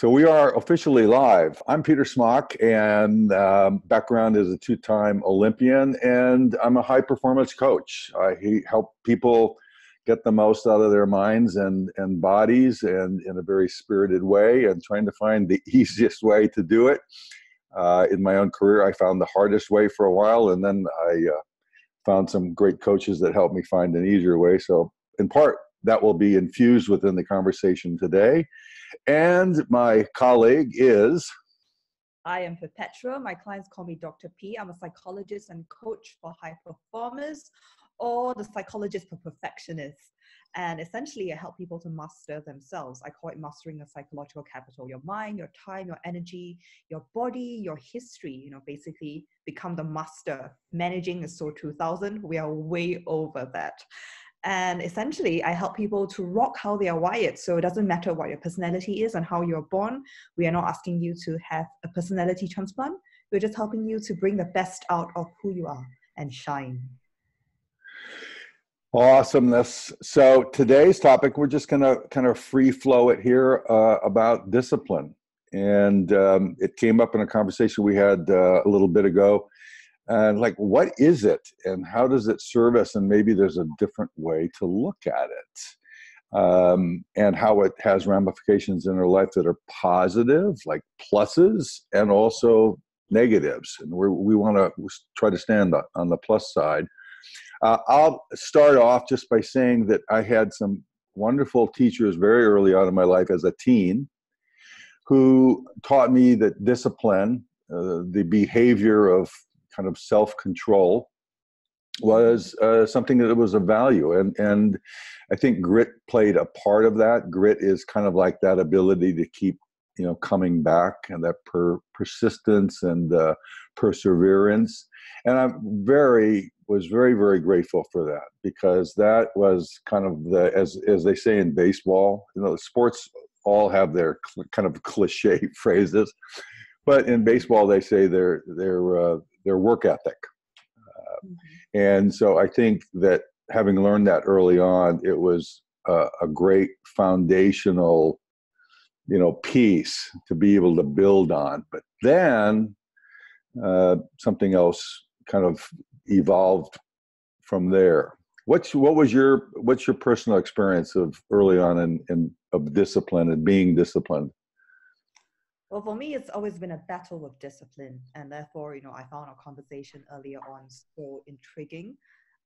So we are officially live. I'm Peter Shmock, and um, background is a two-time Olympian, and I'm a high-performance coach. I help people get the most out of their minds and and bodies, and in a very spirited way, and trying to find the easiest way to do it. Uh, in my own career, I found the hardest way for a while, and then I uh, found some great coaches that helped me find an easier way. So, in part, that will be infused within the conversation today. And my colleague is. I am Perpetua. My clients call me Dr. P. I'm a psychologist and coach for high performers or the psychologist for perfectionists. And essentially, I help people to master themselves. I call it mastering the psychological capital your mind, your time, your energy, your body, your history. You know, basically become the master. Managing the SOAR 2000, we are way over that. And essentially, I help people to rock how they are wired. So it doesn't matter what your personality is and how you're born. We are not asking you to have a personality transplant. We're just helping you to bring the best out of who you are and shine. Awesomeness. So today's topic, we're just going to kind of free flow it here uh, about discipline. And um, it came up in a conversation we had uh, a little bit ago and like what is it and how does it serve us and maybe there's a different way to look at it um, and how it has ramifications in our life that are positive like pluses and also negatives and we we want to try to stand on the plus side. Uh, i'll start off just by saying that i had some wonderful teachers very early on in my life as a teen who taught me that discipline uh, the behavior of kind of self control was uh, something that was a value and and i think grit played a part of that. Grit is kind of like that ability to keep you know coming back and that per, persistence and uh, perseverance. And i'm very was very very grateful for that because that was kind of the as as they say in baseball you know sports all have their cl- kind of cliche phrases. But in baseball they say their their uh, their work ethic. Uh, and so i think that having learned that early on it was a, a great foundational you know piece to be able to build on. But then uh, something else kind of evolved from there. What's what was your what's your personal experience of early on in, in of discipline and being disciplined well, for me, it's always been a battle with discipline, and therefore, you know, I found our conversation earlier on so intriguing.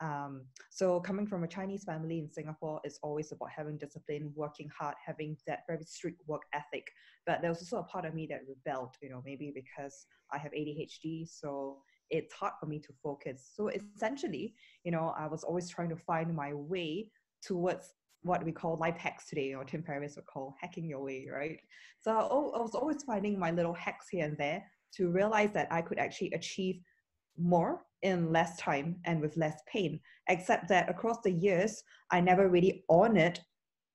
Um, so, coming from a Chinese family in Singapore, it's always about having discipline, working hard, having that very strict work ethic. But there was also a part of me that rebelled, you know, maybe because I have ADHD, so it's hard for me to focus. So, essentially, you know, I was always trying to find my way towards what we call life hacks today, or Tim Ferriss would call hacking your way, right? So I was always finding my little hacks here and there to realize that I could actually achieve more in less time and with less pain. Except that across the years, I never really honored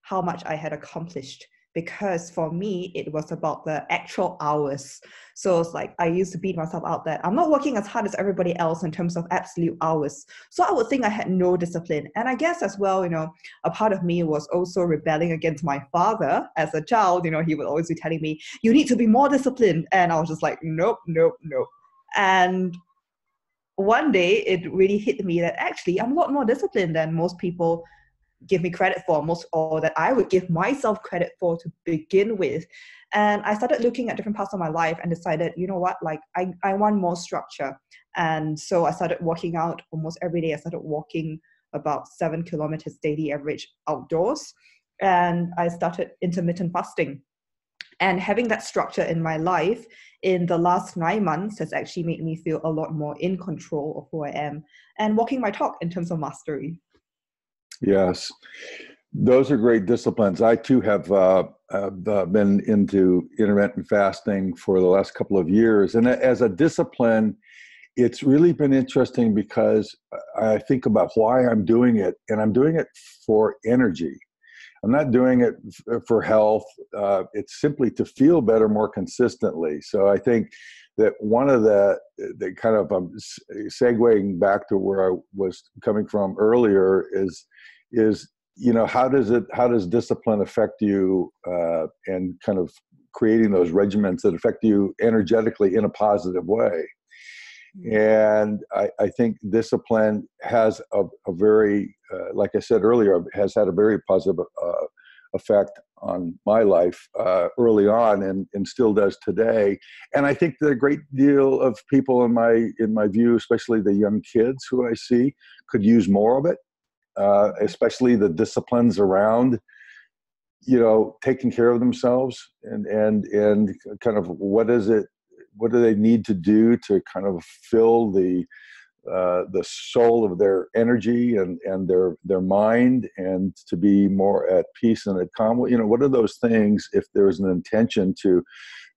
how much I had accomplished because for me it was about the actual hours. So it's like i used to beat myself out that i'm not working as hard as everybody else in terms of absolute hours. So i would think i had no discipline. And i guess as well you know a part of me was also rebelling against my father as a child. You know he would always be telling me you need to be more disciplined. And i was just like nope nope nope. And one day it really hit me that actually i'm a lot more disciplined than most people give me credit for most or that I would give myself credit for to begin with. And I started looking at different parts of my life and decided, you know what, like I, I want more structure. And so I started working out almost every day. I started walking about seven kilometers daily average outdoors. And I started intermittent fasting. And having that structure in my life in the last nine months has actually made me feel a lot more in control of who I am and walking my talk in terms of mastery. Yes, those are great disciplines. I too have, uh, uh, been into intermittent fasting for the last couple of years, and as a discipline, it's really been interesting because I think about why I'm doing it, and I'm doing it for energy. I'm not doing it for health. Uh, it's simply to feel better more consistently. So I think that one of the the kind of um, segueing back to where I was coming from earlier is is you know how does it how does discipline affect you uh, and kind of creating those regimens that affect you energetically in a positive way. Mm-hmm. And I, I think discipline has a, a very, uh, like I said earlier, has had a very positive uh, effect on my life uh, early on and, and still does today. And I think that a great deal of people in my in my view, especially the young kids who I see, could use more of it, uh, especially the disciplines around you know taking care of themselves and and and kind of what is it what do they need to do to kind of fill the uh, the soul of their energy and and their their mind and to be more at peace and at calm. You know what are those things if there's an intention to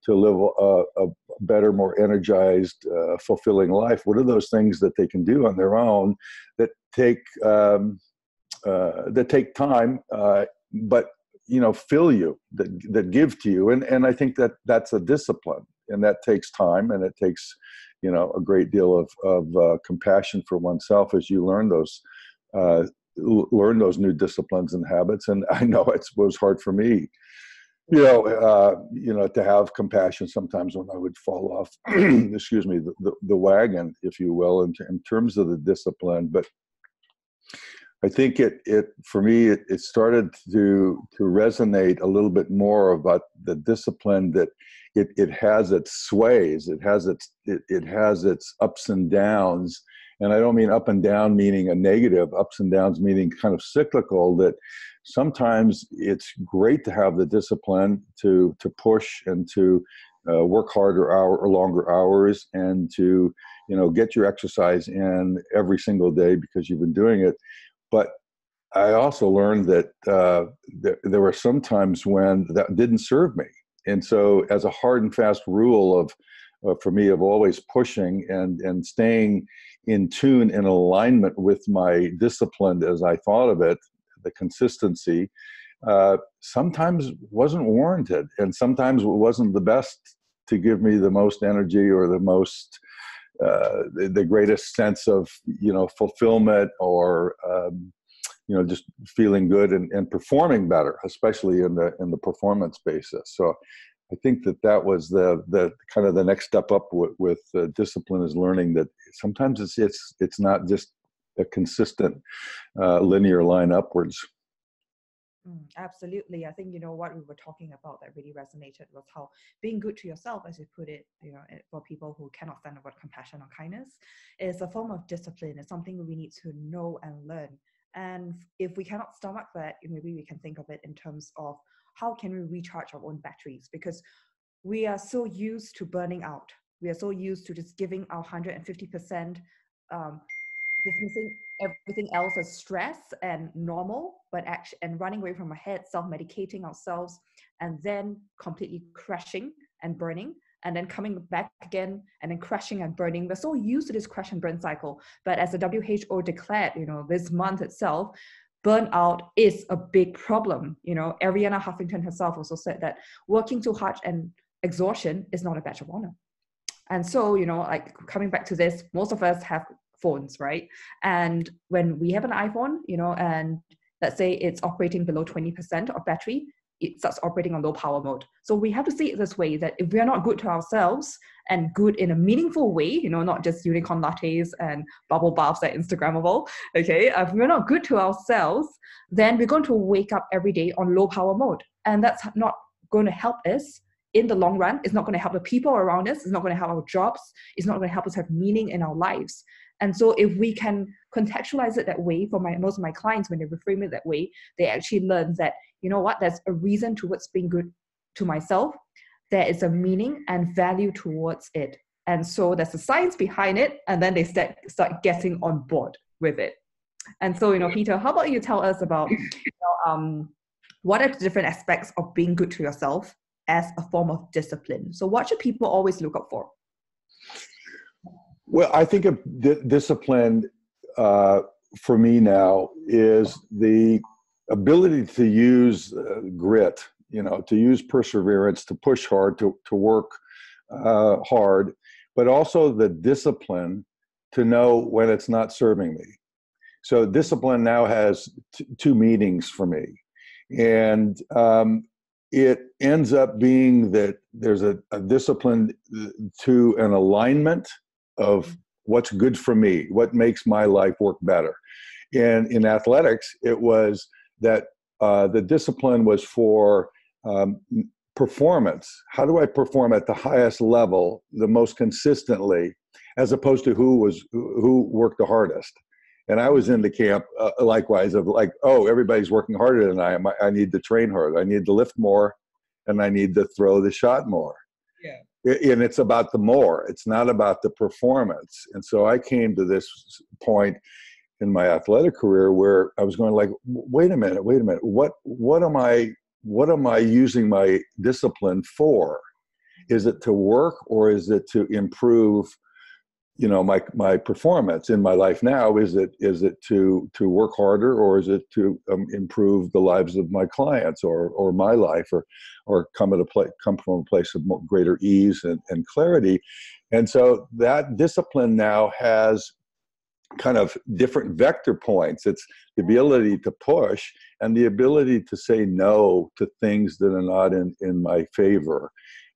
to live a, a better more energized uh, fulfilling life what are those things that they can do on their own that take um, uh, that take time uh, but you know fill you that that give to you? And and i think that that's a discipline and that takes time and it takes you know a great deal of of uh, compassion for oneself as you learn those uh, learn those new disciplines and habits and i know it was hard for me. You know uh, you know to have compassion sometimes when i would fall off excuse me the, the, the wagon if you will in, in terms of the discipline but I think it it for me it, it started to to resonate a little bit more about the discipline that it, it has its sways, it has its it, it has its ups and downs. And I don't mean up and down meaning a negative, ups and downs meaning kind of cyclical, that sometimes it's great to have the discipline to to push and to uh, work harder hour or longer hours and to you know get your exercise in every single day because you've been doing it but I also learned that uh, there, there were some times when that didn't serve me. And so, as a hard and fast rule of, uh, for me, of always pushing and, and staying in tune and alignment with my discipline as I thought of it, the consistency, uh, sometimes wasn't warranted. And sometimes it wasn't the best to give me the most energy or the most uh, the, the, greatest sense of you know fulfillment or um, you know just feeling good and, and performing better, especially in the in the performance basis. So I think that that was the the kind of the next step up with, with uh, discipline is learning that sometimes it's it's it's not just a consistent uh, linear line upwards. Mm, absolutely. I think, you know, what we were talking about that really resonated was how being good to yourself, as you put it, you know, for people who cannot stand word compassion or kindness, is a form of discipline. It's something we need to know and learn. And if we cannot stomach that, maybe we can think of it in terms of how can we recharge our own batteries? Because we are so used to burning out. We are so used to just giving our 150%, um, dismissing everything else as stress and normal, but actually and running away from our head, self-medicating ourselves, and then completely crashing and burning, and then coming back again and then crashing and burning. We're so used to this crash and burn cycle. But as the WHO declared, you know, this month itself, burnout is a big problem. You know, Arianna Huffington herself also said that working too hard and exhaustion is not a badge of honor. And so, you know, like coming back to this, most of us have phones, right? And when we have an iPhone, you know, and let's say it's operating below 20% of battery, it starts operating on low power mode. So we have to see it this way that if we are not good to ourselves and good in a meaningful way, you know, not just unicorn lattes and bubble baths that Instagrammable, okay, if we're not good to ourselves, then we're going to wake up every day on low power mode. And that's not going to help us in the long run. It's not going to help the people around us. It's not going to help our jobs. It's not going to help us have meaning in our lives. And so if we can contextualize it that way for my most of my clients, when they reframe it that way, they actually learn that, you know what, there's a reason towards being good to myself. There is a meaning and value towards it. And so there's a science behind it, and then they start start getting on board with it. And so, you know, Peter, how about you tell us about you know, um, what are the different aspects of being good to yourself as a form of discipline? So, what should people always look up for? Well, I think of di- discipline uh, for me now is the ability to use uh, grit, you know, to use perseverance, to push hard, to, to work uh, hard, but also the discipline to know when it's not serving me. So discipline now has t- two meanings for me. And um, it ends up being that there's a, a discipline to an alignment of what's good for me, what makes my life work better. And in athletics, it was that uh, the discipline was for um, performance. How do I perform at the highest level, the most consistently, as opposed to who was who worked the hardest? And I was in the camp uh, likewise of like, oh, everybody's working harder than I am. I, I need to train harder. I need to lift more, and I need to throw the shot more. Yeah. And it's about the more. It's not about the performance. And so I came to this point in my athletic career where I was going like, wait a minute, wait a minute. What what am I what am I using my discipline for? Is it to work or is it to improve you know my my performance in my life now is it is it to to work harder or is it to um, improve the lives of my clients or or my life or or come at a place come from a place of greater ease and, and clarity and so that discipline now has kind of different vector points. It's the ability to push and the ability to say no to things that are not in, in my favor.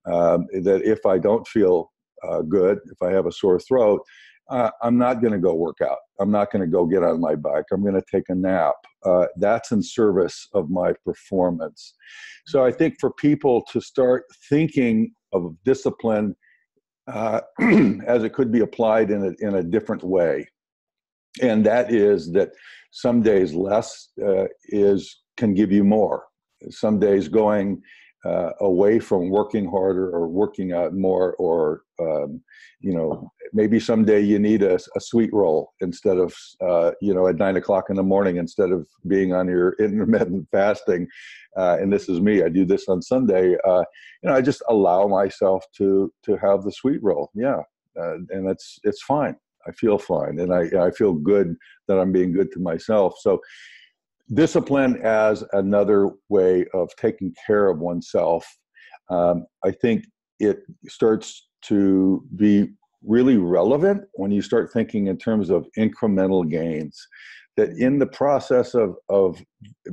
Um, that if I don't feel uh, good, if I have a sore throat, uh, I'm not going to go work out. I'm not going to go get on my bike. I'm going to take a nap. Uh, that's in service of my performance. So I think for people to start thinking of discipline uh, as it could be applied in a, in a different way and that is that some days less uh, is can give you more. Some days going uh, away from working harder or working out more, or um, you know, maybe someday you need a, a sweet roll instead of uh, you know at nine o'clock in the morning instead of being on your intermittent fasting. Uh, and this is me. I do this on Sunday. Uh, you know, I just allow myself to to have the sweet roll. Yeah, uh, and it's it's fine. I feel fine, and I I feel good that I'm being good to myself. So discipline as another way of taking care of oneself. Um, I think it starts to be really relevant when you start thinking in terms of incremental gains that in the process of, of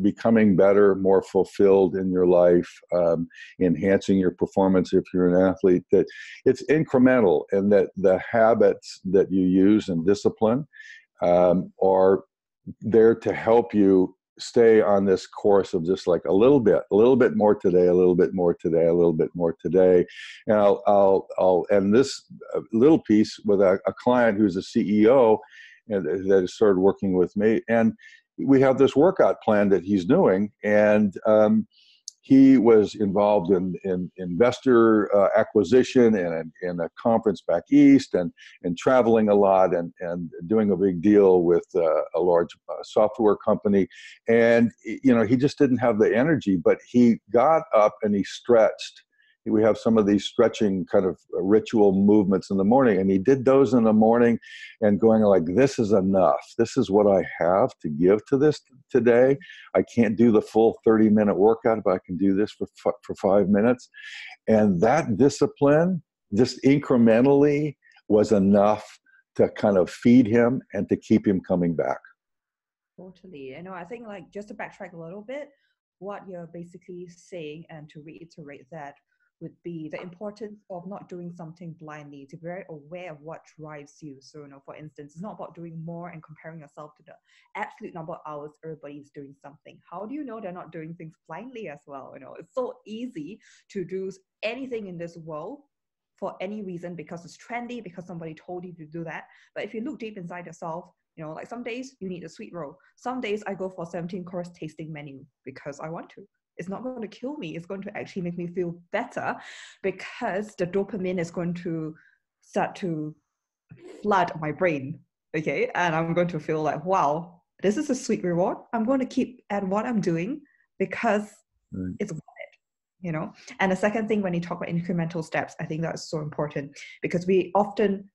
becoming better, more fulfilled in your life, um, enhancing your performance if you're an athlete, that it's incremental and that the habits that you use and discipline um, are there to help you stay on this course of just like a little bit, a little bit more today, a little bit more today, a little bit more today. And I'll, I'll, I'll end this uh, little piece with a, a client who's a CEO and that has started working with me. And we have this workout plan that he's doing, and um, he was involved in, in investor uh, acquisition and in a conference back east and, and traveling a lot and, and doing a big deal with uh, a large uh, software company. And, you know, he just didn't have the energy, but he got up and he stretched we have some of these stretching kind of ritual movements in the morning. And he did those in the morning and going like this is enough. This is what i have to give to this today. I can't do the full 30 minute workout but i can do this for for 5 minutes. And that discipline just incrementally was enough to kind of feed him and to keep him coming back. Totally. You know i think like just to backtrack a little bit what you're basically saying and to reiterate that would be the importance of not doing something blindly to be very aware of what drives you. So you know for instance it's not about doing more and comparing yourself to the absolute number of hours everybody is doing something. How do you know they're not doing things blindly as well? You know it's so easy to do anything in this world for any reason because it's trendy because somebody told you to do that. But if you look deep inside yourself you know like some days you need a sweet roll. Some days i go for 17 course tasting menu because i want to it's not going to kill me it's going to actually make me feel better because the dopamine is going to start to flood my brain okay? And i'm going to feel like wow this is a sweet reward. I'm going to keep at what i'm doing because mm. it's worth it you know? And the second thing when you talk about incremental steps i think that's so important because we often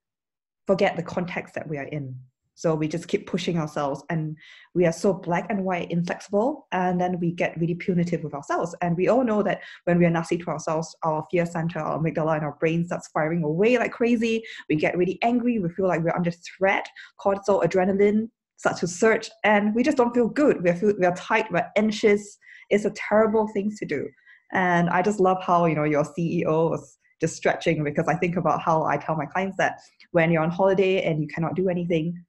forget the context that we are in so we just keep pushing ourselves and we are so black and white inflexible. And then we get really punitive with ourselves. And we all know that when we are nasty to ourselves, our fear center, our amygdala, and our brain starts firing away like crazy. We get really angry. We feel like we're under threat. Cortisol, adrenaline starts to surge. And we just don't feel good. We feel, we are tight, we're anxious. It's a terrible thing to do. And I just love how, you know, your CEO was just stretching because I think about how I tell my clients that when you're on holiday and you cannot do anything,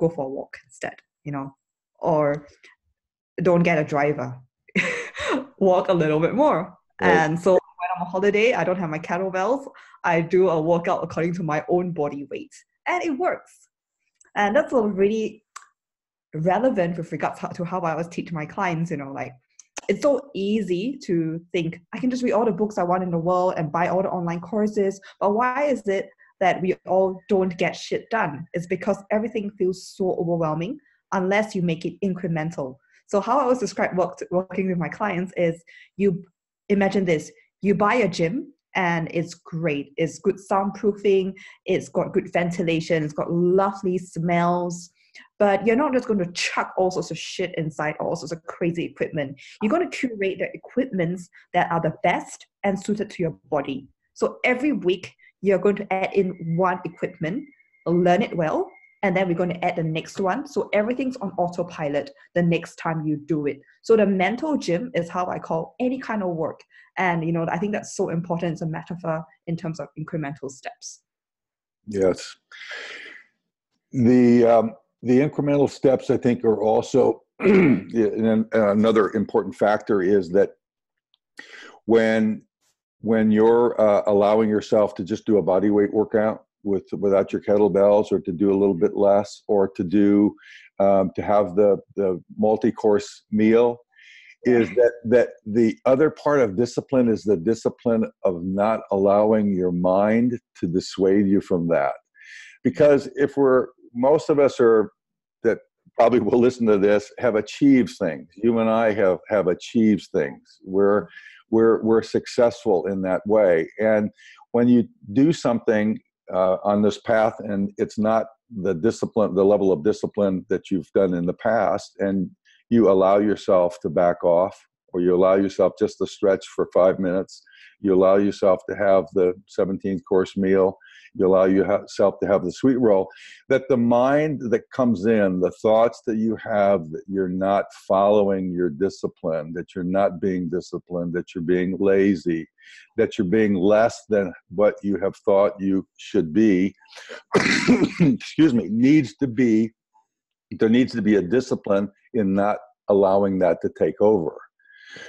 go for a walk instead, you know, or don't get a driver, walk a little bit more. Right. And so when I'm on holiday, I don't have my kettlebells. I do a workout according to my own body weight, and it works. And that's a really relevant with regards to how I always teach my clients. You know, like it's so easy to think I can just read all the books I want in the world and buy all the online courses. But why is it that we all don't get shit done? is because everything feels so overwhelming unless you make it incremental. So how I always describe work, working with my clients is you imagine this: you buy a gym and it's great. It's good soundproofing. It's got good ventilation. It's got lovely smells but you're not just going to chuck all sorts of shit inside all sorts of crazy equipment. You're going to curate the equipments that are the best and suited to your body. So every week, you're going to add in one equipment, learn it well, and then we're going to add the next one. So everything's on autopilot the next time you do it. So the mental gym is how I call any kind of work. And you know, I think that's so important. It's a metaphor in terms of incremental steps. Yes. The um, the incremental steps, I think, are also and another important factor is that when when you're uh, allowing yourself to just do a body weight workout with without your kettlebells, or to do a little bit less, or to do um, to have the the multi-course meal, is that that the other part of discipline is the discipline of not allowing your mind to dissuade you from that because if we're most of us are that probably will listen to this have achieved things. You and I have have achieved things. We're we're we're successful in that way. And when you do something uh, on this path, and it's not the discipline, the level of discipline that you've done in the past, and you allow yourself to back off, or you allow yourself just to stretch for five minutes, you allow yourself to have the 17th course meal, you allow yourself to have the sweet roll, that the mind that comes in, the thoughts that you have that you're not following your discipline, that you're not being disciplined, that you're being lazy, that you're being less than what you have thought you should be, excuse me, needs to be, there needs to be a discipline in not allowing that to take over.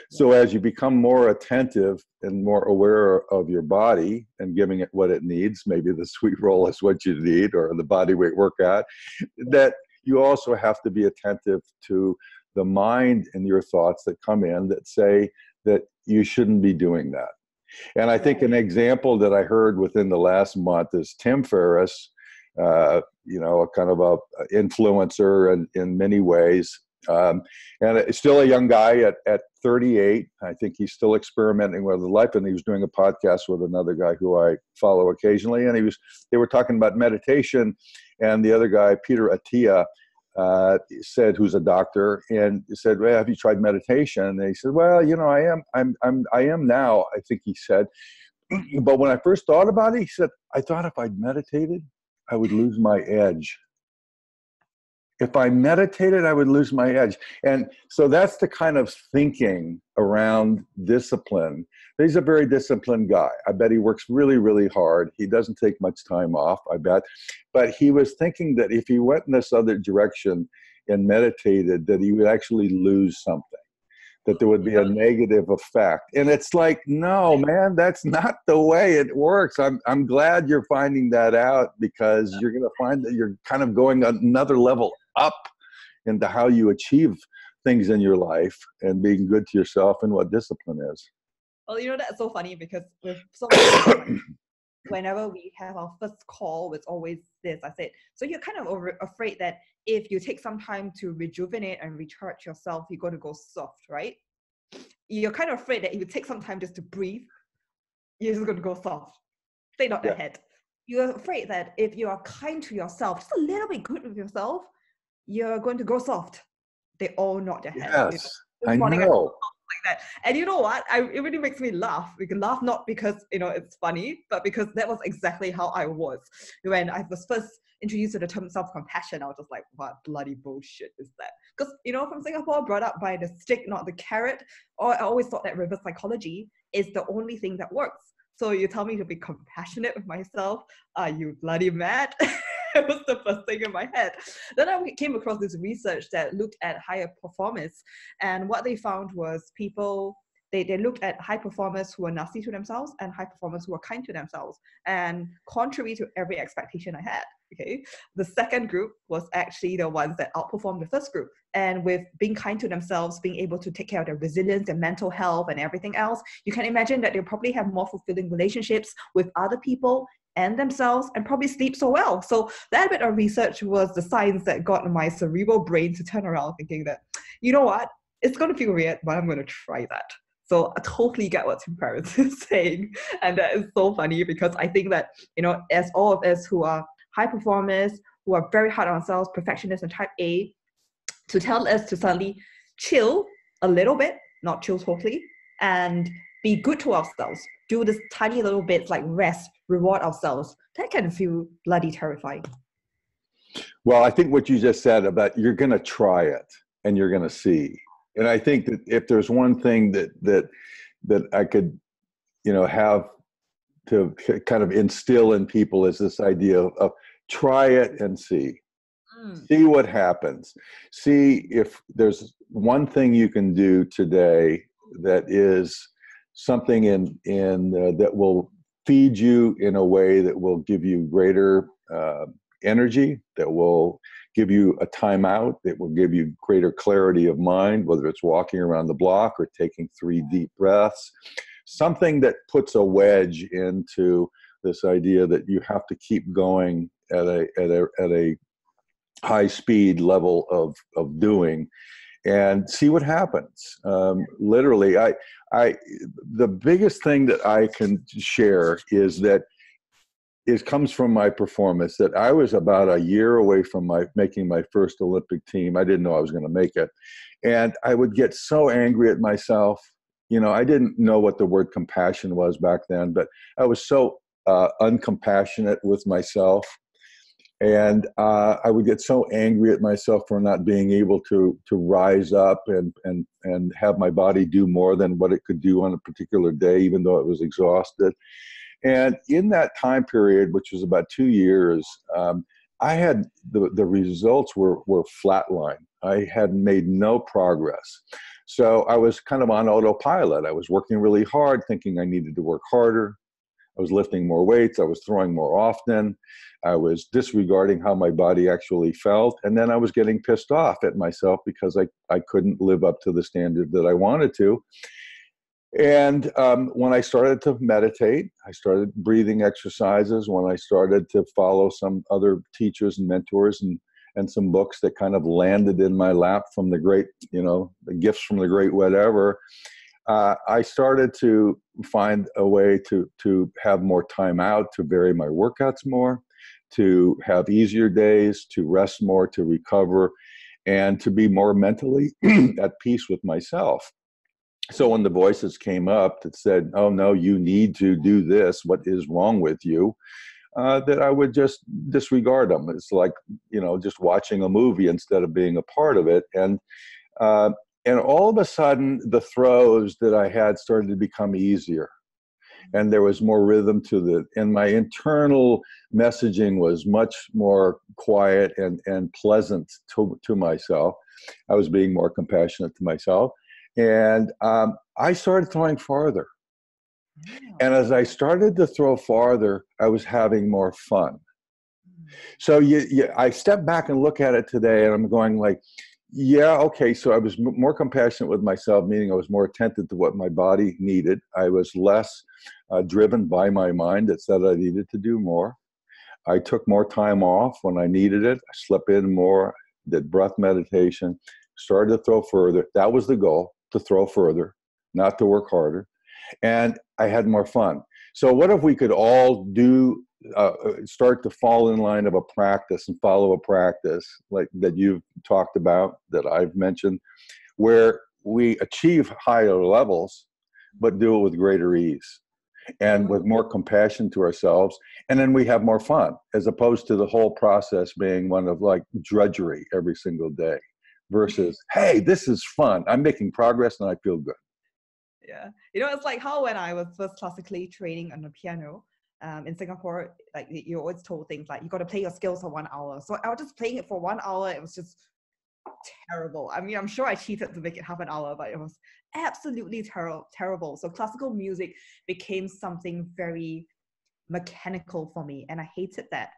So as you become more attentive and more aware of your body and giving it what it needs, maybe the sweet roll is what you need or the body weight workout, that you also have to be attentive to the mind and your thoughts that come in that say that you shouldn't be doing that. And I think an example that I heard within the last month is Tim Ferriss, uh, you know, a kind of a influencer in, in many ways, um, and still a young guy at, at 38. I think he's still experimenting with life, and he was doing a podcast with another guy who I follow occasionally. And he was they were talking about meditation, and the other guy, Peter Attia, uh, said, who's a doctor, and said, "Well, have you tried meditation?" And he said, "Well, you know, I am, I'm, I'm, I am now." I think he said, but when I first thought about it, he said, "I thought if I'd meditated, I would lose my edge." If I meditated, I would lose my edge. And so that's the kind of thinking around discipline. He's a very disciplined guy. I bet he works really, really hard. He doesn't take much time off, I bet. But he was thinking that if he went in this other direction and meditated, that he would actually lose something that there would be a negative effect. And it's like, no, man, that's not the way it works. I'm, I'm glad you're finding that out because you're going to find that you're kind of going another level up into how you achieve things in your life and being good to yourself and what discipline is. Well, you know, that's so funny because with so whenever we have our first call, it's always this. I said, so you're kind of over, afraid that if you take some time to rejuvenate and recharge yourself, you're going to go soft, right? You're kind of afraid that if you take some time just to breathe, you're just going to go soft. Stay not yeah. ahead. You're afraid that if you are kind to yourself, just a little bit good with yourself, you're going to go soft. They all nod their head. Yes, I know. like that. And you know what? I, it really makes me laugh. We can laugh not because you know it's funny, but because that was exactly how I was when I was first introduced to the term self-compassion. I was just like, what bloody bullshit is that? Because you know, from Singapore, brought up by the stick, not the carrot. Or I always thought that reverse psychology is the only thing that works. So you tell me to be compassionate with myself? Are you bloody mad? it was the first thing in my head. Then I came across this research that looked at higher performance, and what they found was people they, they looked at high performers who were nasty to themselves and high performers who were kind to themselves. And contrary to every expectation I had, okay, the second group was actually the ones that outperformed the first group. And with being kind to themselves, being able to take care of their resilience and mental health and everything else, you can imagine that they'll probably have more fulfilling relationships with other people and themselves and probably sleep so well. So that bit of research was the science that got my cerebral brain to turn around thinking that, you know what, it's going to feel weird, but I'm going to try that. So I totally get what Tim Ferriss is saying. And that is so funny because I think that, you know, as all of us who are high performers, who are very hard on ourselves, perfectionists and type A, to tell us to suddenly chill a little bit, not chill totally, and be good to ourselves. Do this tiny little bits like rest, reward ourselves. That can feel bloody terrifying. Well, I think what you just said about you're going to try it and you're going to see. And I think that if there's one thing that that that I could, you know, have to kind of instill in people is this idea of, of try it and see. Mm. See what happens. See if there's one thing you can do today that is something in in uh, that will feed you in a way that will give you greater uh, energy, that will give you a timeout, that will give you greater clarity of mind, whether it's walking around the block or taking three deep breaths. Something that puts a wedge into this idea that you have to keep going at a at a at a high speed level of of doing and see what happens um, literally i I the biggest thing that I can share is that it comes from my performance that I was about a year away from my making my first Olympic team. I didn't know I was going to make it. And I would get so angry at myself. You know, I didn't know what the word compassion was back then, but I was so uh, uncompassionate with myself and uh, I would get so angry at myself for not being able to to rise up and and and have my body do more than what it could do on a particular day, even though it was exhausted. And in that time period, which was about two years, um, I had the the results were were flatline. I had made no progress. So I was kind of on autopilot. I was working really hard, thinking I needed to work harder. I was lifting more weights. I was throwing more often. I was disregarding how my body actually felt. And then I was getting pissed off at myself because I, I couldn't live up to the standard that I wanted to. And um, when I started to meditate, I started breathing exercises. When I started to follow some other teachers and mentors and, and some books that kind of landed in my lap from the great, you know, the gifts from the great whatever, uh, I started to find a way to to have more time out, to vary my workouts more, to have easier days, to rest more, to recover, and to be more mentally at peace with myself. So when the voices came up that said, "Oh no, you need to do this. What is wrong with you?" Uh, that I would just disregard them. It's like you know just watching a movie instead of being a part of it, and uh, and all of a sudden the throws that i had started to become easier. And there was more rhythm to the and my internal messaging was much more quiet and and pleasant to, to myself. I was being more compassionate to myself. And um, i started throwing farther. And as i started to throw farther i was having more fun. Mm. so you, you, i step back and look at it today and i'm going like yeah, okay. So I was m- more compassionate with myself, meaning I was more attentive to what my body needed. I was less uh, driven by my mind that said I needed to do more. I took more time off when I needed it. I slept in more, did breath meditation, started to throw further. That was the goal to throw further, not to work harder. And I had more fun. So, what if we could all do uh, uh, start to fall in line of a practice and follow a practice like that you've talked about that I've mentioned where we achieve higher levels, but do it with greater ease and with more compassion to ourselves. And then we have more fun as opposed to the whole process being one of like drudgery every single day versus, hey, this is fun. I'm making progress and I feel good. Yeah. You know, it's like how when I was first classically training on the piano, um, in Singapore, like you're always told things like you got to play your skills for one hour. So I was just playing it for one hour. It was just terrible. I mean, I'm sure I cheated to make it half an hour, but it was absolutely ter- terrible. So classical music became something very mechanical for me, and I hated that.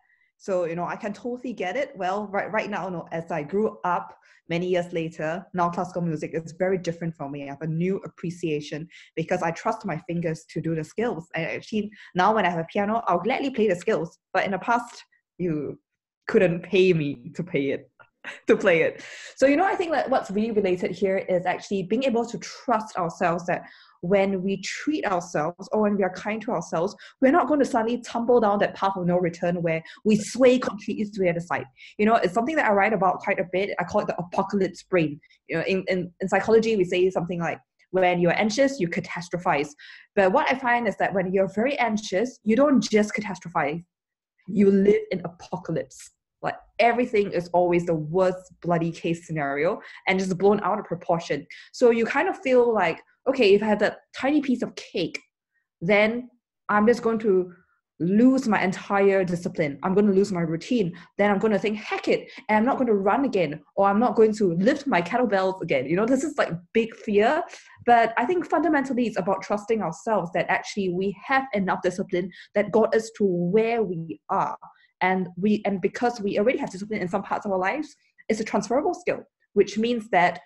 So you know, I can totally get it. Well, right right now, know, as I grew up many years later, now classical music is very different for me. I have a new appreciation because I trust my fingers to do the skills. I actually now when I have a piano, I'll gladly play the skills. But in the past, you couldn't pay me to pay it. to play it. So, you know, I think that what's really related here is actually being able to trust ourselves that when we treat ourselves or when we are kind to ourselves, we're not going to suddenly tumble down that path of no return where we sway completely to the other side. You know, it's something that I write about quite a bit. I call it the apocalypse brain. You know, in, in, in psychology, we say something like, when you're anxious, you catastrophize. But what I find is that when you're very anxious, you don't just catastrophize, you live in apocalypse like everything is always the worst bloody case scenario and just blown out of proportion. So you kind of feel like okay if i have that tiny piece of cake then i'm just going to lose my entire discipline. I'm going to lose my routine. Then i'm going to think heck it and i'm not going to run again or i'm not going to lift my kettlebells again. You know this is like big fear. But i think fundamentally it's about trusting ourselves that actually we have enough discipline that got us to where we are and we and because we already have discipline in some parts of our lives it's a transferable skill which means that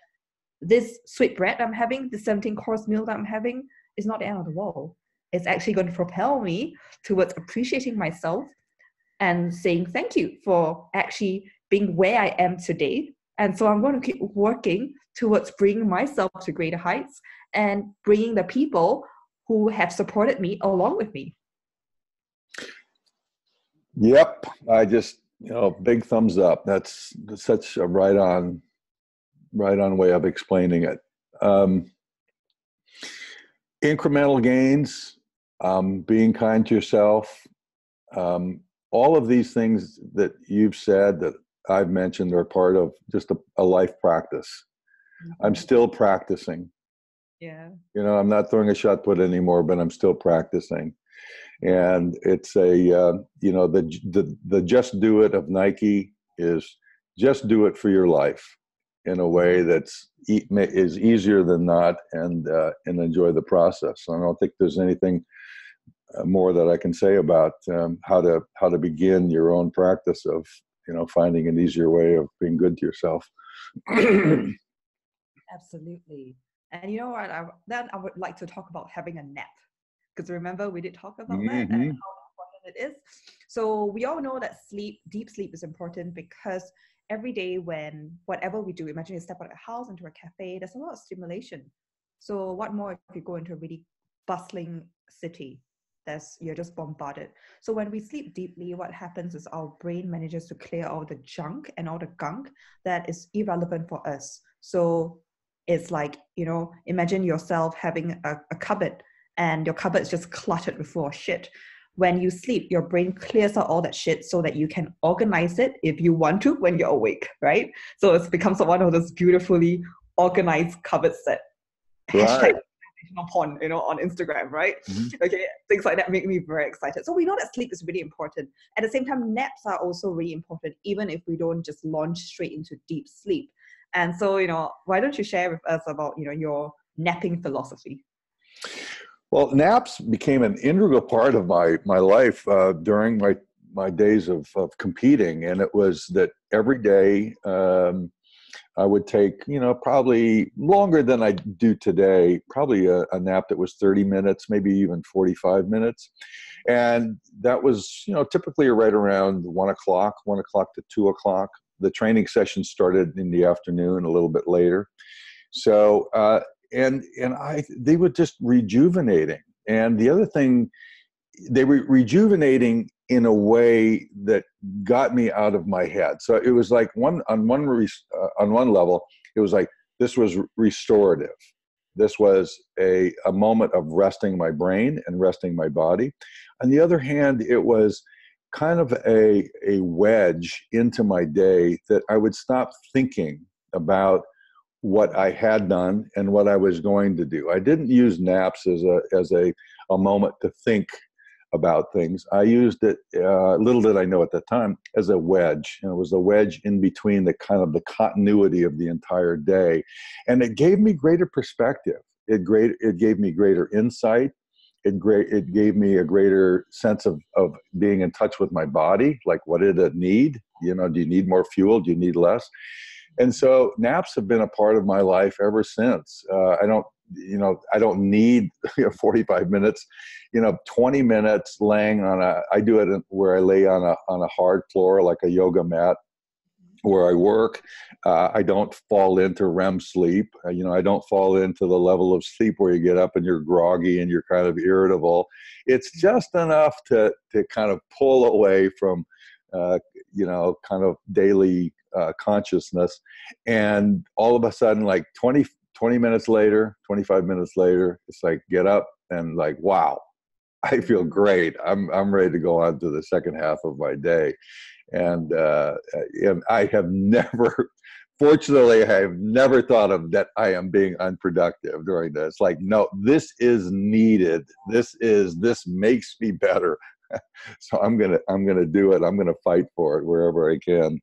this sweet bread i'm having the 17 course meal that i'm having is not the end of the world. It's actually going to propel me towards appreciating myself and saying thank you for actually being where i am today. And so i'm going to keep working towards bringing myself to greater heights and bringing the people who have supported me along with me Yep, I just you know big thumbs up. That's, such a right on, right on way of explaining it. Um, incremental gains, um, being kind to yourself, um, all of these things that you've said that I've mentioned are part of just a, a life practice. I'm mm-hmm. still practicing. Yeah. You know, I'm not throwing a shot put anymore, but I'm still practicing and it's a uh, you know the, the the just do it of Nike is just do it for your life in a way that's is easier than not and uh, and enjoy the process. I don't think there's anything uh, more that I can say about um, how to how to begin your own practice of you know finding an easier way of being good to yourself. Absolutely. And you know what? I, then I would like to talk about having a nap because remember we did talk about mm-hmm. that and mm-hmm. how important it is. So we all know that sleep, deep sleep is important because every day when whatever we do, imagine you step out of a house into a cafe, there's a lot of stimulation. So what more if you go into a really bustling city? There's, you're just bombarded. So when we sleep deeply, what happens is our brain manages to clear all the junk and all the gunk that is irrelevant for us. So it's like, you know, imagine yourself having a, a cupboard and your cupboard is just cluttered with full of shit. When you sleep, your brain clears out all that shit so that you can organize it if you want to when you're awake, right? So it becomes one of those beautifully organized cupboard set. right. hashtag porn, you know, on Instagram, right? Mm-hmm. Okay, things like that make me very excited. So we know that sleep is really important. At the same time, naps are also really important, even if we don't just launch straight into deep sleep. And so, you know, why don't you share with us about, you know, your napping philosophy? Well, naps became an integral part of my my life uh, during my my days of, of competing, and it was that every day um, I would take you know probably longer than I do today, probably a, a nap that was thirty minutes, maybe even forty five minutes, and that was you know typically right around one o'clock, one o'clock to two o'clock. The training session started in the afternoon, a little bit later. So uh, and and I they were just rejuvenating. And the other thing, they were rejuvenating in a way that got me out of my head. So it was like one on one uh, on one level, it was like this was restorative. This was a, a moment of resting my brain and resting my body. On the other hand, it was kind of a, a wedge into my day that I would stop thinking about what I had done and what I was going to do. I didn't use naps as a as a, a moment to think about things. I used it, uh, little did I know at the time, as a wedge. And it was a wedge in between the kind of the continuity of the entire day. And it gave me greater perspective. It, great, it gave me greater insight. It, great, it gave me a greater sense of, of being in touch with my body. Like, what did it need? You know, do you need more fuel? Do you need less? And so naps have been a part of my life ever since. Uh, I don't you know i don't need you know, 45 minutes you know 20 minutes laying on a i do it where i lay on a on a hard floor like a yoga mat where i work. Uh, i don't fall into rem sleep. Uh, you know i don't fall into the level of sleep where you get up and you're groggy and you're kind of irritable. It's just enough to to kind of pull away from uh, you know kind of daily uh, consciousness and all of a sudden like 20 20 minutes later, 25 minutes later, it's like get up and like, wow, I feel great. I'm I'm ready to go on to the second half of my day, and uh, and I have never, fortunately, I have never thought of that I am being unproductive during this. Like, no, this is needed. This is this makes me better. so I'm gonna I'm gonna do it. I'm gonna fight for it wherever I can.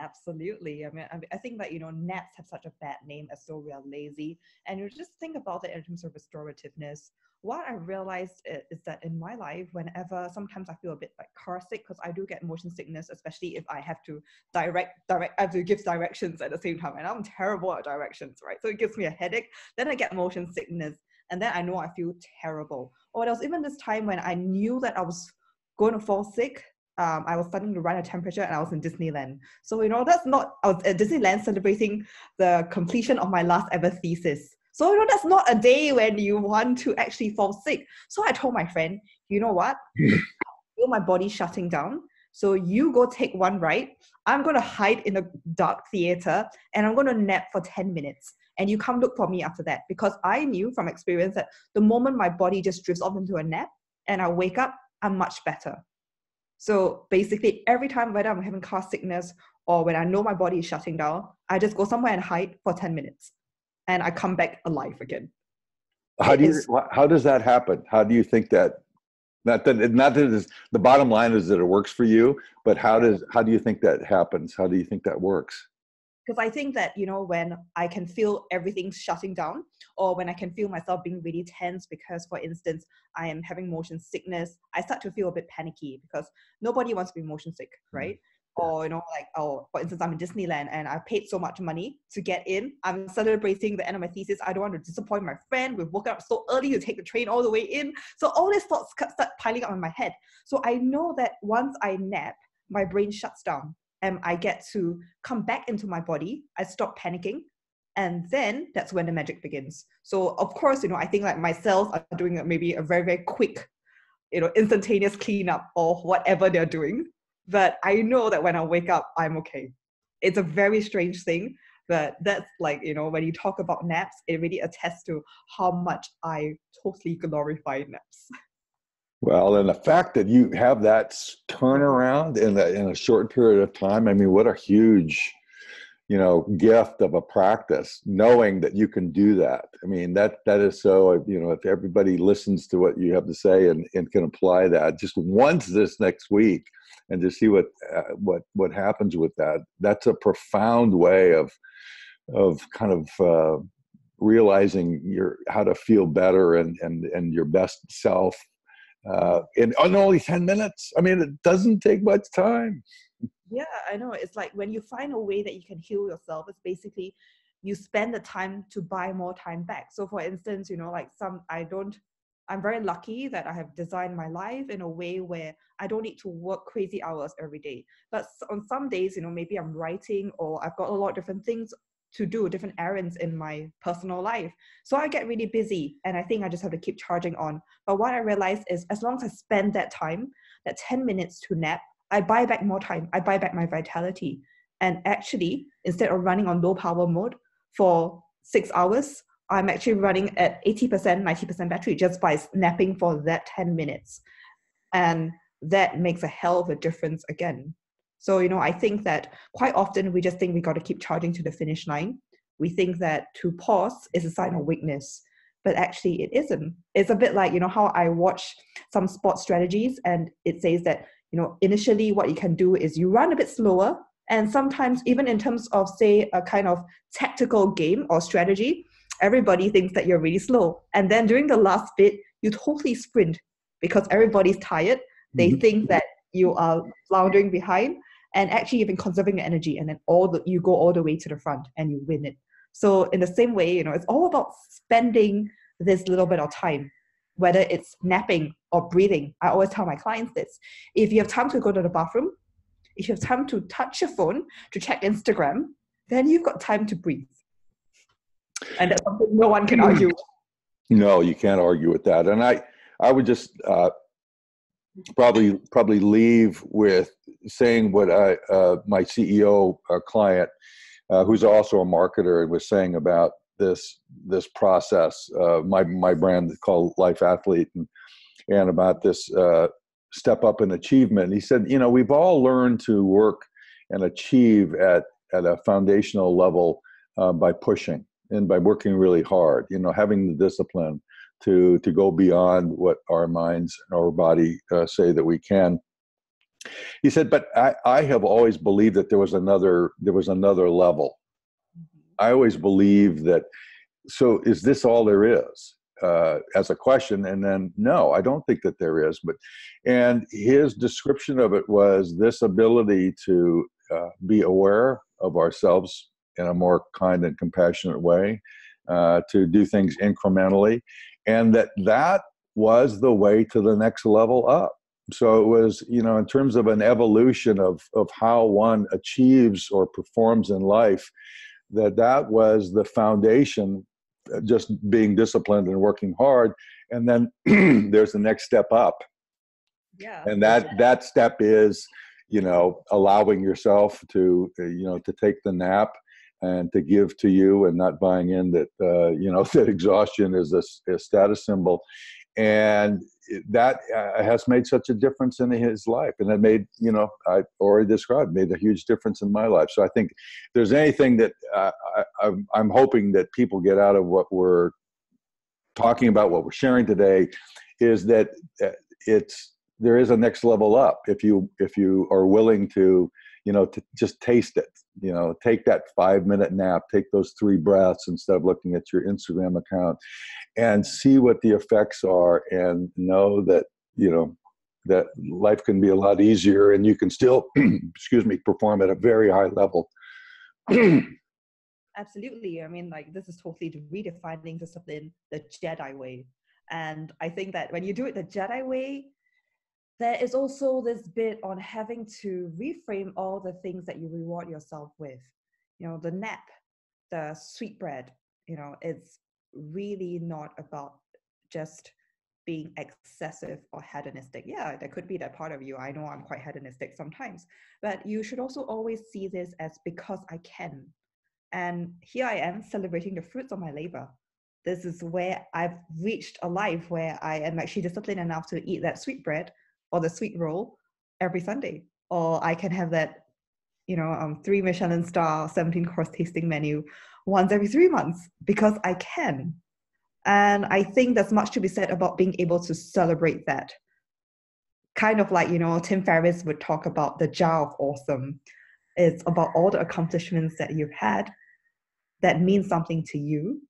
Absolutely. I mean, I think that, you know, naps have such a bad name as though we are lazy. And you just think about it in terms of restorativeness. What I realized is that in my life, whenever sometimes I feel a bit like car sick, because I do get motion sickness, especially if I have to direct, direct, I have to give directions at the same time. And I'm terrible at directions, right? So it gives me a headache. Then I get motion sickness. And then I know I feel terrible. Or there was even this time when I knew that I was going to fall sick um, I was starting to run a temperature and I was in Disneyland. So, you know, that's not, I was at Disneyland celebrating the completion of my last ever thesis. So, you know, that's not a day when you want to actually fall sick. So I told my friend, you know what? I feel my body shutting down. So you go take one ride. I'm going to hide in a dark theater and I'm going to nap for 10 minutes. And you come look for me after that because I knew from experience that the moment my body just drifts off into a nap and I wake up, I'm much better. So basically, every time whether I'm having car sickness or when I know my body is shutting down, I just go somewhere and hide for 10 minutes and I come back alive again. How do you, how does that happen? How do you think that, not that, not that it's, the bottom line is that it works for you, but how does, how do you think that happens? How do you think that works? Because i think that you know when i can feel everything shutting down or when i can feel myself being really tense because for instance i am having motion sickness i start to feel a bit panicky because nobody wants to be motion sick mm-hmm. right? Or you know like oh for instance i'm in disneyland and i paid so much money to get in. I'm celebrating the end of my thesis. I don't want to disappoint my friend. We've woken up so early to take the train all the way in. So all these thoughts start piling up in my head. So i know that once i nap my brain shuts down and I get to come back into my body. I stop panicking. And then that's when the magic begins. So of course, you know, I think like my cells are doing maybe a very, very quick, you know, instantaneous cleanup or whatever they're doing. But I know that when I wake up, I'm okay. It's a very strange thing, but that's like, you know, when you talk about naps, it really attests to how much I totally glorify naps. Well, and the fact that you have that turnaround in a, in a short period of time, I mean, what a huge, you know, gift of a practice, knowing that you can do that. I mean, that that is so, you know, if everybody listens to what you have to say and, and can apply that just once this next week and to see what uh, what what happens with that, that's a profound way of of kind of uh, realizing your how to feel better and and and your best self uh, in, in only 10 minutes. I mean, it doesn't take much time. Yeah, I know. It's like when you find a way that you can heal yourself, it's basically you spend the time to buy more time back. So, for instance, you know, like some, I don't, I'm very lucky that I have designed my life in a way where I don't need to work crazy hours every day. But on some days, you know, maybe I'm writing or I've got a lot of different things to do different errands in my personal life. So I get really busy and I think I just have to keep charging on. But what I realized is as long as I spend that time, that 10 minutes to nap, I buy back more time. I buy back my vitality. And actually, instead of running on low power mode, for six hours, I'm actually running at 80%, 90% battery just by napping for that 10 minutes. And that makes a hell of a difference again. So, you know, I think that quite often we just think we got to keep charging to the finish line. We think that to pause is a sign of weakness, but actually it isn't. It's a bit like, you know, how I watch some sports strategies and it says that, you know, initially what you can do is you run a bit slower. And sometimes, even in terms of, say, a kind of tactical game or strategy, everybody thinks that you're really slow. And then during the last bit, you totally sprint because everybody's tired. They mm-hmm. think that you are floundering behind and actually you've been conserving your energy and then all the you go all the way to the front and you win it. So in the same way you know it's all about spending this little bit of time whether it's napping or breathing. I always tell my clients this. If you have time to go to the bathroom if you have time to touch your phone to check instagram then you've got time to breathe. And that's something no one can argue no you can't argue with that. And i i would just uh, probably probably leave with saying what I, uh, my CEO uh, client, uh, who's also a marketer, was saying about this this process. Uh, my my brand is called Life Athlete, and and about this uh, step up in achievement. He said, you know, we've all learned to work and achieve at at a foundational level by pushing and by working really hard. You know, having the discipline to to go beyond what our minds and our body uh, say that we can. He said, but I, I have always believed that there was another there was another level. Mm-hmm. I always believed that. So is this all there is? Uh, as a question, and then no, I don't think that there is. But and his description of it was this ability to uh, be aware of ourselves in a more kind and compassionate way, uh, to do things incrementally, and that that was the way to the next level up. So it was you know in terms of an evolution of of how one achieves or performs in life that that was the foundation uh, just being disciplined and working hard and then there's the next step up. Yeah. And that that step is you know allowing yourself to uh, you know to take the nap and to give to you and not buying in that uh, you know that exhaustion is a, a status symbol. And that uh, has made such a difference in his life and it made you know i already described made a huge difference in my life. So i think there's anything that uh, I, i'm hoping that people get out of what we're talking about what we're sharing today is that uh, it's there is a next level up if you if you are willing to you know to just taste it you know take that five minute nap take those three breaths instead of looking at your instagram account and see what the effects are and know that you know that life can be a lot easier and you can still excuse me perform at a very high level. Absolutely i mean like this is totally redefining discipline the jedi way. And i think that when you do it the jedi way there is also this bit on having to reframe all the things that you reward yourself with. You know the nap the sweetbread you know it's really not about just being excessive or hedonistic. Yeah there could be that part of you i know i'm quite hedonistic sometimes but you should also always see this as because i can. And here i am celebrating the fruits of my labor. This is where i've reached a life where i am actually disciplined enough to eat that sweetbread or the sweet roll every Sunday, or I can have that, you know, um, three Michelin star, 17 course tasting menu once every three months because I can. And I think there's much to be said about being able to celebrate that. Kind of like, you know, Tim Ferriss would talk about the jar of awesome. It's about all the accomplishments that you've had that mean something to you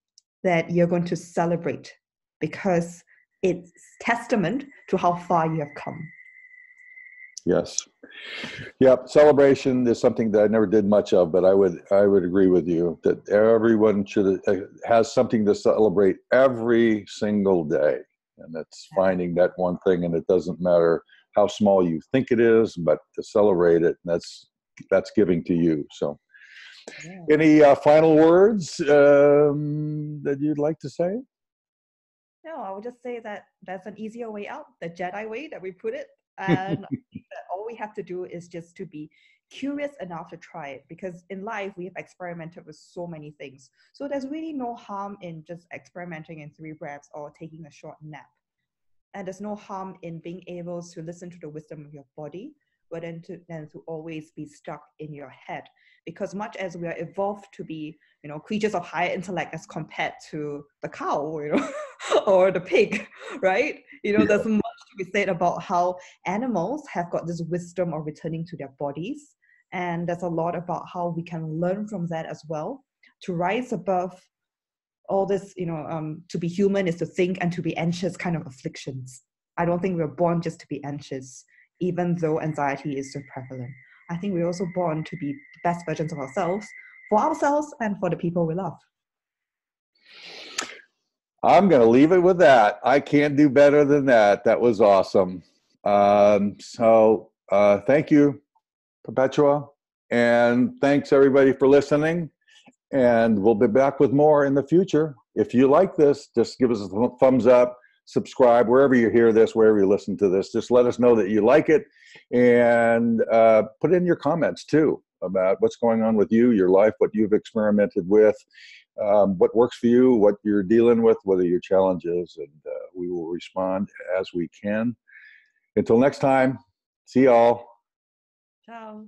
that you're going to celebrate because it's testament to how far you have come. Yes. Yep. Celebration is something that I never did much of, but I would I would agree with you that everyone should uh, has something to celebrate every single day, and it's finding that one thing, and it doesn't matter how small you think it is, but to celebrate it, that's that's giving to you. So, yeah. any uh, final words um, that you'd like to say? No, I would just say that that's an easier way out, the Jedi way that we put it. And that all we have to do is just to be curious enough to try it because in life we have experimented with so many things. So there's really no harm in just experimenting in three breaths or taking a short nap. And there's no harm in being able to listen to the wisdom of your body but then to then to always be stuck in your head. Because much as we are evolved to be you know creatures of higher intellect as compared to the cow you know or the pig right? You know yeah. there's much to be said about how animals have got this wisdom of returning to their bodies. And there's a lot about how we can learn from that as well. To rise above all this you know um, to be human is to think and to be anxious kind of afflictions. I don't think we're born just to be anxious even though anxiety is so prevalent. I think we're also born to be the best versions of ourselves for ourselves and for the people we love. I'm going to leave it with that. I can't do better than that. That was awesome. Um, so, uh, thank you, Perpetua. And thanks everybody for listening. And we'll be back with more in the future. If you like this, just give us a thumbs up subscribe wherever you hear this, wherever you listen to this. Just let us know that you like it and uh, put in your comments too about what's going on with you, your life, what you've experimented with, um, what works for you, what you're dealing with, what are your challenges, and uh, we will respond as we can. Until next time, see y'all. Ciao.